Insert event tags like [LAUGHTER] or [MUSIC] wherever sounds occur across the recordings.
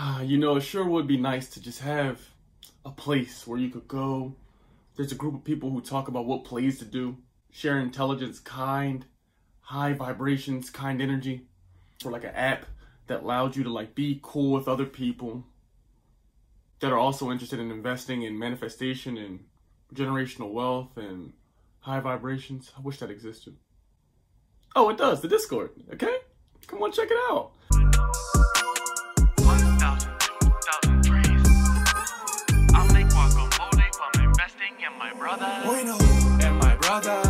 Uh, you know, it sure would be nice to just have a place where you could go. There's a group of people who talk about what plays to do, share intelligence, kind, high vibrations, kind energy, or like an app that allows you to like be cool with other people that are also interested in investing in manifestation and generational wealth and high vibrations. I wish that existed. Oh, it does. The Discord. Okay, come on, check it out. And my brother,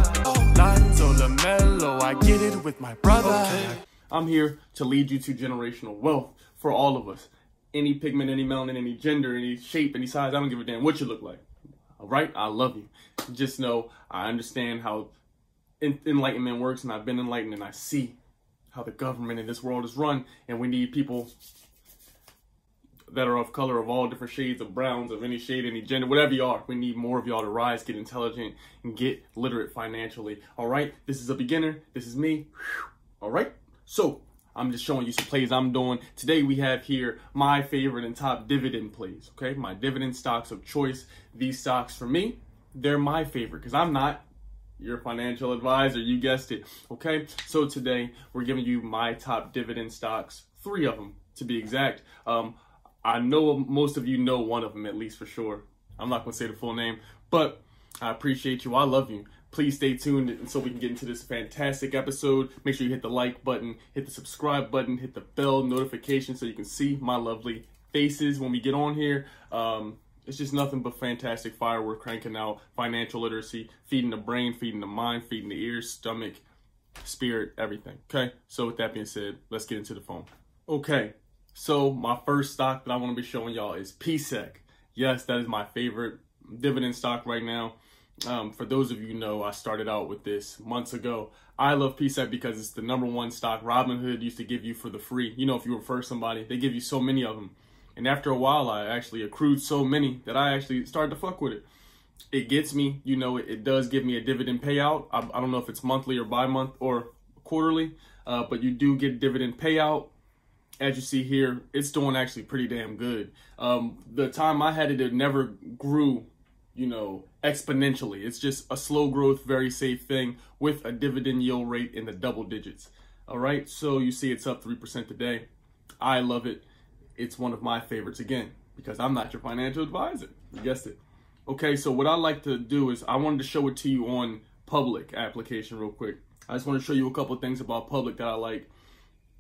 Lonzo LaMelo, I get it with my brother. Okay. I'm here to lead you to generational wealth for all of us. Any pigment, any melanin, any gender, any shape, any size, I don't give a damn what you look like. All right? I love you. Just know I understand how enlightenment works and I've been enlightened and I see how the government in this world is run and we need people that are of color of all different shades of browns of any shade any gender whatever you are. We need more of y'all to rise get intelligent and get literate financially. All right? This is a beginner. This is me. All right? So i'm just showing you some plays i'm doing. Today we have here my favorite and top dividend plays okay? My dividend stocks of choice. These stocks for me they're my favorite because i'm not your financial advisor. You guessed it okay? So today we're giving you my top dividend stocks three of them to be exact. Um, I know most of you know one of them at least for sure. I'm not going to say the full name, but I appreciate you. I love you. Please stay tuned so we can get into this fantastic episode. Make sure you hit the like button, hit the subscribe button, hit the bell notification so you can see my lovely faces when we get on here. Um, it's just nothing but fantastic firework cranking out, financial literacy, feeding the brain, feeding the mind, feeding the ears, stomach, spirit, everything. Okay, so with that being said, let's get into the phone. Okay, so my first stock that I want to be showing y'all is PSEC. Yes, that is my favorite dividend stock right now. Um, for those of you know, I started out with this months ago. I love PSEC because it's the number one stock Robinhood used to give you for the free. You know, if you refer somebody, they give you so many of them. And after a while, I actually accrued so many that I actually started to fuck with it. It gets me, you know, it, it does give me a dividend payout. I, I, don't know if it's monthly or bi-month or quarterly, uh, but you do get dividend payout as you see here, it's doing actually pretty damn good. Um, the time I had it, it never grew, you know, exponentially. It's just a slow growth, very safe thing with a dividend yield rate in the double digits. All right, so you see it's up 3% today. I love it. It's one of my favorites again because I'm not your financial advisor. You guessed it. Okay, so what I like to do is I wanted to show it to you on public application real quick. I just want to show you a couple things about public that I like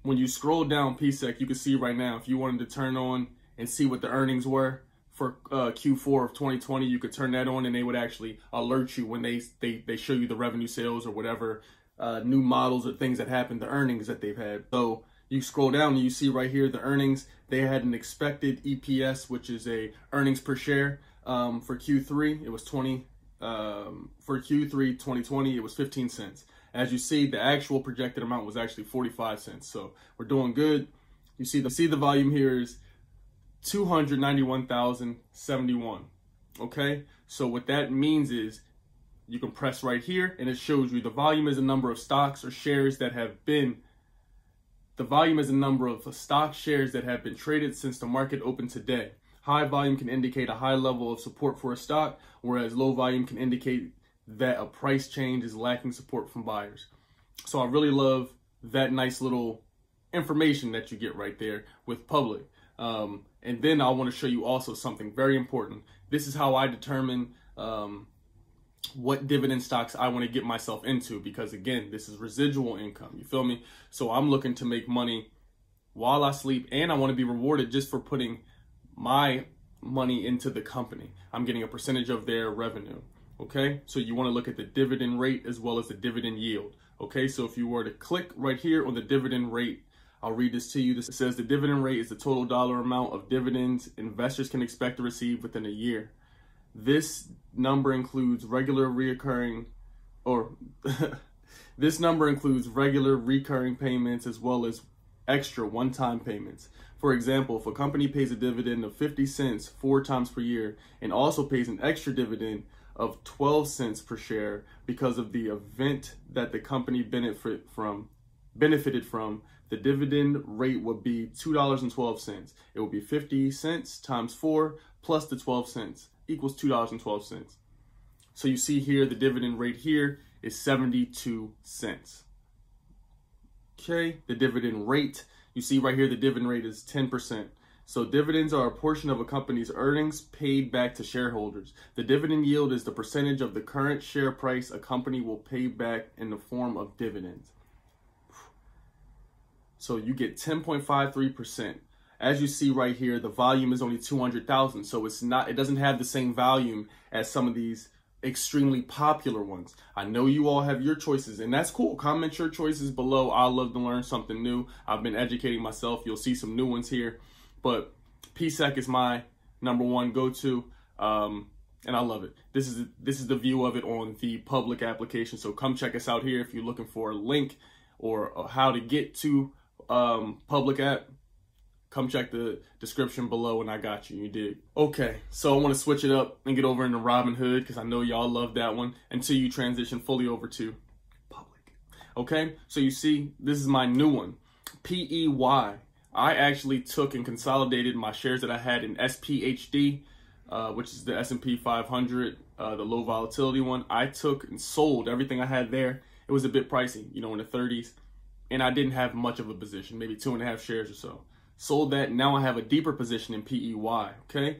when you scroll down PSEC, you can see right now, if you wanted to turn on and see what the earnings were for uh, Q4 of 2020, you could turn that on and they would actually alert you when they, they, they show you the revenue sales or whatever uh, new models or things that happened, the earnings that they've had. So you scroll down and you see right here the earnings. They had an expected EPS, which is a earnings per share um, for Q3. It was 20 um, for Q3 2020. It was 15 cents. As you see, the actual projected amount was actually 45 cents. So we're doing good. You see the see the volume here is 291,071. Okay? So what that means is you can press right here and it shows you the volume is the number of stocks or shares that have been the volume is the number of stock shares that have been traded since the market opened today. High volume can indicate a high level of support for a stock, whereas low volume can indicate that a price change is lacking support from buyers. So I really love that nice little information that you get right there with public. Um, and then I want to show you also something very important. This is how I determine um, what dividend stocks I want to get myself into because again, this is residual income. You feel me? So I'm looking to make money while I sleep and I want to be rewarded just for putting my money into the company. I'm getting a percentage of their revenue. Okay, so you want to look at the dividend rate as well as the dividend yield. Okay, so if you were to click right here on the dividend rate, I'll read this to you. This says the dividend rate is the total dollar amount of dividends investors can expect to receive within a year. This number includes regular reoccurring or [LAUGHS] this number includes regular recurring payments as well as extra one-time payments. For example, if a company pays a dividend of 50 cents four times per year and also pays an extra dividend of 12 cents per share because of the event that the company benefit from benefited from the dividend rate would be $2.12. It would be 50 cents times 4 plus the 12 cents equals $2.12. So you see here the dividend rate here is 72 cents. Okay, the dividend rate, you see right here the dividend rate is 10%. So dividends are a portion of a company's earnings paid back to shareholders. The dividend yield is the percentage of the current share price a company will pay back in the form of dividends. So you get 10.53%. As you see right here, the volume is only 200,000. So it's not, it doesn't have the same volume as some of these extremely popular ones. I know you all have your choices and that's cool. Comment your choices below. I love to learn something new. I've been educating myself. You'll see some new ones here, but PSEC is my number one go-to. Um, and I love it. This is this is the view of it on the public application. So come check us out here if you're looking for a link or how to get to um, public app, come check the description below and I got you. You did. Okay, so I want to switch it up and get over into Robinhood because I know y'all love that one until you transition fully over to public. Okay, so you see, this is my new one, PEY. I actually took and consolidated my shares that I had in SPHD, uh, which is the S&P 500, uh, the low volatility one. I took and sold everything I had there. It was a bit pricey, you know, in the 30s, and I didn't have much of a position, maybe two and a half shares or so. Sold that. Now I have a deeper position in PEY. Okay,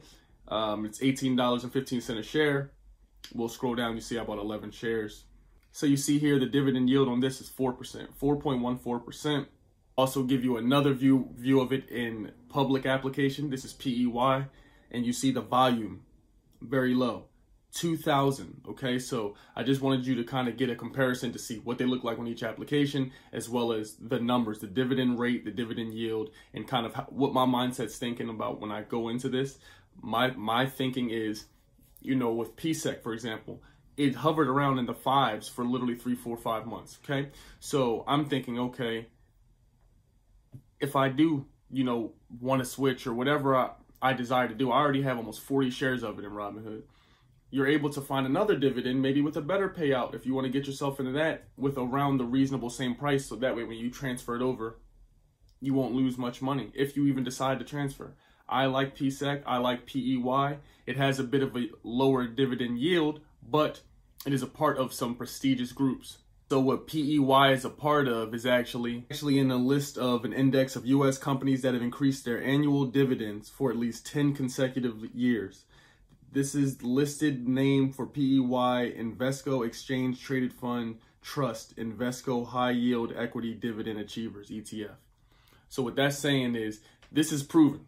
um, it's eighteen dollars and fifteen cent a share. We'll scroll down. You see, I bought eleven shares. So you see here the dividend yield on this is 4%, 4.14%. Also give you another view view of it in public application. This is PEY, and you see the volume very low. 2000 okay so i just wanted you to kind of get a comparison to see what they look like on each application as well as the numbers the dividend rate the dividend yield and kind of what my mindset's thinking about when i go into this my my thinking is you know with psec for example it hovered around in the fives for literally three four five months okay so i'm thinking okay if i do you know want to switch or whatever I, I desire to do i already have almost 40 shares of it in robinhood you're able to find another dividend, maybe with a better payout if you want to get yourself into that with around the reasonable same price. So that way, when you transfer it over, you won't lose much money if you even decide to transfer. I like PSEC, I like PEY. It has a bit of a lower dividend yield, but it is a part of some prestigious groups. So what PEY is a part of is actually actually in a list of an index of US companies that have increased their annual dividends for at least 10 consecutive years. This is listed name for PEY Invesco Exchange Traded Fund Trust Invesco High Yield Equity Dividend Achievers ETF. So what that's saying is this is proven.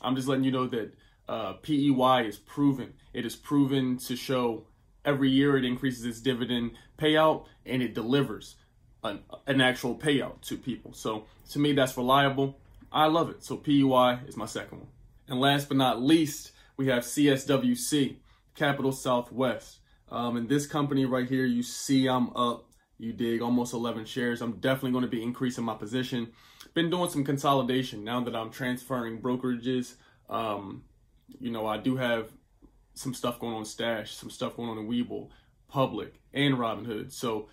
I'm just letting you know that uh, PEY is proven. It is proven to show every year it increases its dividend payout and it delivers an, an actual payout to people. So to me, that's reliable. I love it. So PEY is my second one. And last but not least, we have CSWC, Capital Southwest. Um, and this company right here, you see I'm up, you dig, almost 11 shares. I'm definitely going to be increasing my position. Been doing some consolidation now that I'm transferring brokerages. Um, you know, I do have some stuff going on Stash, some stuff going on in Webull, Public, and Robinhood. So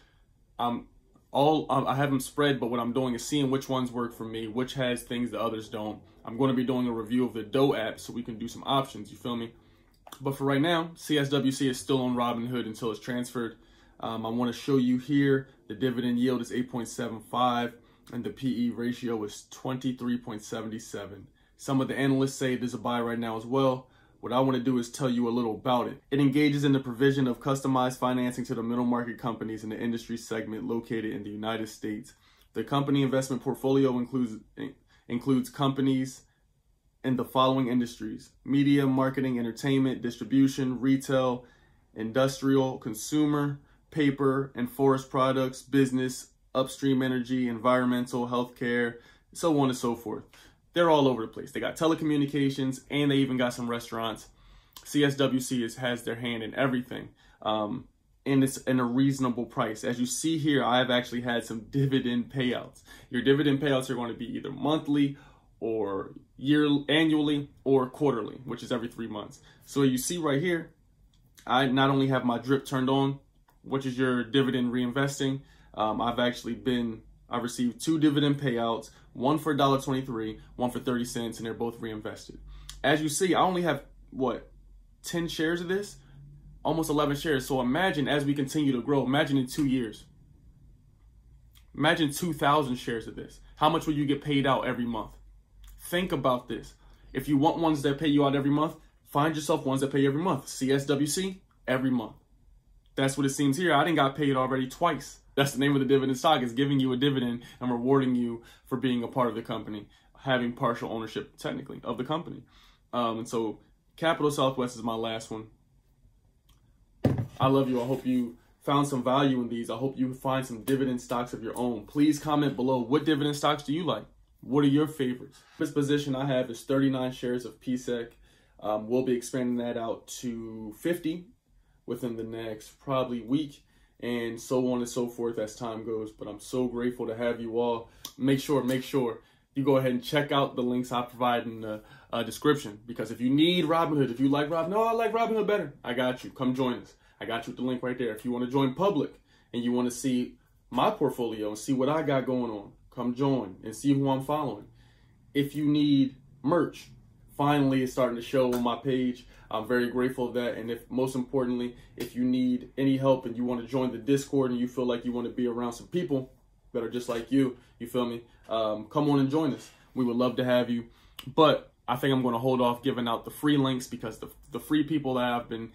I'm all I have them spread, but what I'm doing is seeing which ones work for me, which has things that others don't. I'm going to be doing a review of the Dough app so we can do some options. You feel me? But for right now, CSWC is still on Robinhood until it's transferred. Um, I want to show you here the dividend yield is 8.75 and the PE ratio is 23.77. Some of the analysts say is a buy right now as well. What I want to do is tell you a little about it. It engages in the provision of customized financing to the middle market companies in the industry segment located in the United States. The company investment portfolio includes includes companies in the following industries: media, marketing, entertainment, distribution, retail, industrial, consumer, paper and forest products, business, upstream energy, environmental, healthcare, so on and so forth they're all over the place. They got telecommunications and they even got some restaurants. CSWC is, has their hand in everything. Um, and it's in a reasonable price. As you see here, I've actually had some [LAUGHS] dividend payouts. Your dividend payouts are going to be either monthly or year annually or quarterly, which is every three months. So you see right here, I not only have my drip turned on, which is your dividend reinvesting, um, I've actually been I've received two dividend payouts, one for $1.23, one for 30 cents, and they're both reinvested. As you see, I only have, what, 10 shares of this? Almost 11 shares. So imagine as we continue to grow, imagine in two years. Imagine 2,000 shares of this. How much will you get paid out every month? Think about this. If you want ones that pay you out every month, find yourself ones that pay every month. CSWC, every month. That's what it seems here. I didn't got paid already twice. That's the name of the dividend stock. It's giving you a dividend and rewarding you for being a part of the company, having partial ownership technically of the company. Um, and so Capital Southwest is my last one. I love you. I hope you found some value in these. I hope you find some dividend stocks of your own. Please comment below what dividend stocks do you like? What are your favorites? This position I have is 39 shares of PSEC. Um, we'll be expanding that out to 50 within the next probably week and so on and so forth as time goes. But I'm so grateful to have you all. Make sure, make sure you go ahead and check out the links I provide in the uh, description because if you need Robinhood, if you like Rob, no, I like Robinhood better. I got you. Come join us. I got you with the link right there. If you want to join public and you want to see my portfolio and see what I got going on, come join and see who I'm following. If you need merch, finally it's starting to show on my page. I'm very grateful of that. And if most importantly, if you need any help and you want to join the Discord and you feel like you want to be around some people that are just like you, you feel me? Um, come on and join us. We would love to have you. But I think I'm going to hold off giving out the free links because the, the free people that I've been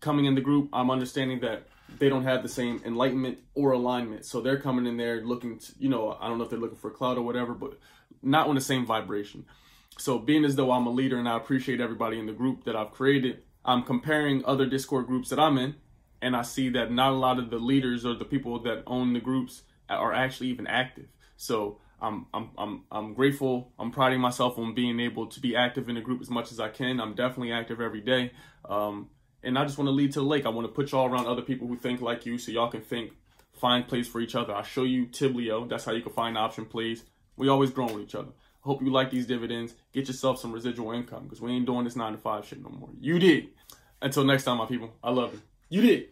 coming in the group, I'm understanding that they don't have the same enlightenment or alignment. So they're coming in there looking to, you know, I don't know if they're looking for a cloud or whatever, but not on the same vibration. So being as though I'm a leader and I appreciate everybody in the group that I've created, I'm comparing other Discord groups that I'm in, and I see that not a lot of the leaders or the people that own the groups are actually even active. So I'm I'm I'm I'm grateful. I'm priding myself on being able to be active in the group as much as I can. I'm definitely active every day. Um, and I just want to lead to the lake. I want to put y'all around other people who think like you so y'all can think, find place for each other. I'll show you Tiblio. That's how you can find option plays. We always growing with each other. Hope you like these dividends. Get yourself some residual income because we ain't doing this nine to five shit no more. You did. Until next time, my people. I love you. You did.